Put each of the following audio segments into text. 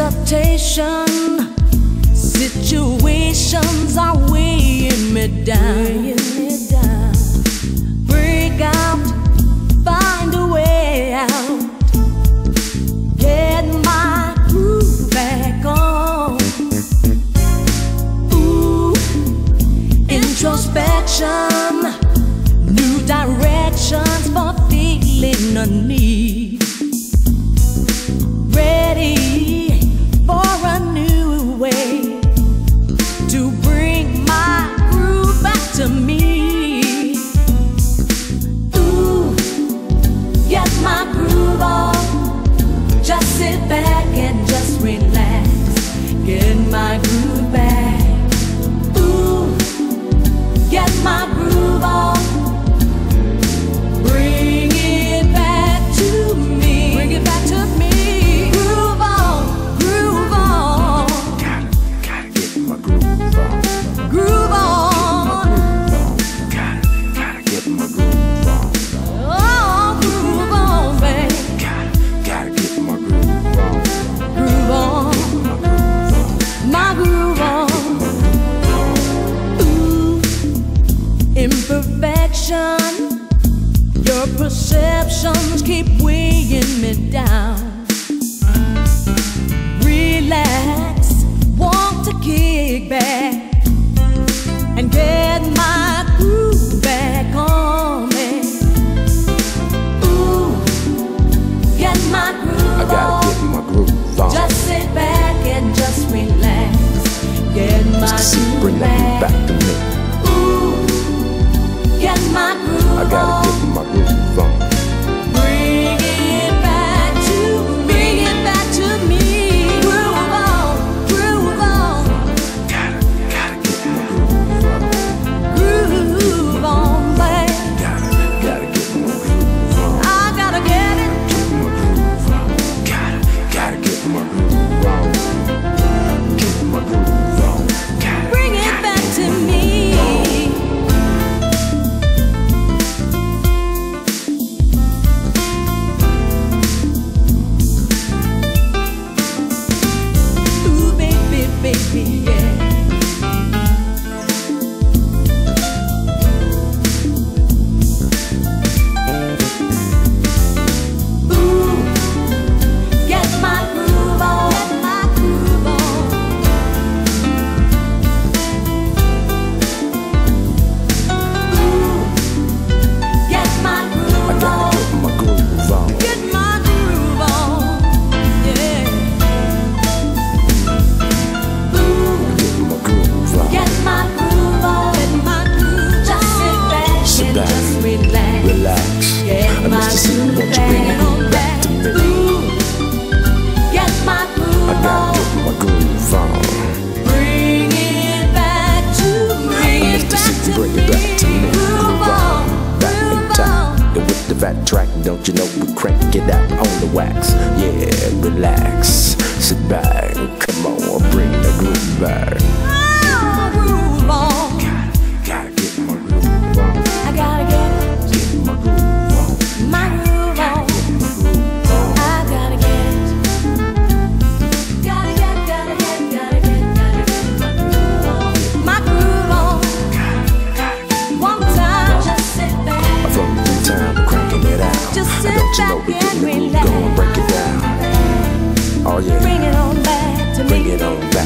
hesitation Situations are weighing me down. Break out, find a way out. Get my groove back on. Ooh, introspection. New directions for feeling a need. imperfection. Your perceptions keep weighing me down. Relax. my wisdom. Don't you know we crank it out on the wax? Yeah, relax, sit back, come on, bring the groove back.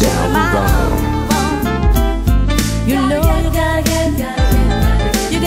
down wrong. You know you gotta to get, you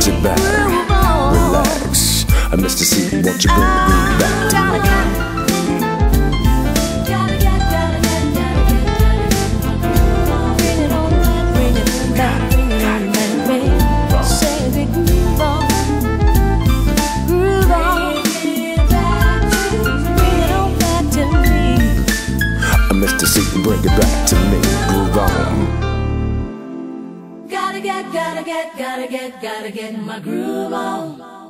Sit back, relax. I missed the scene. Won't you bring me back to me? Mr. and bring it back to me. Groove on. Gotta get, gotta get, gotta get, gotta get my groove on.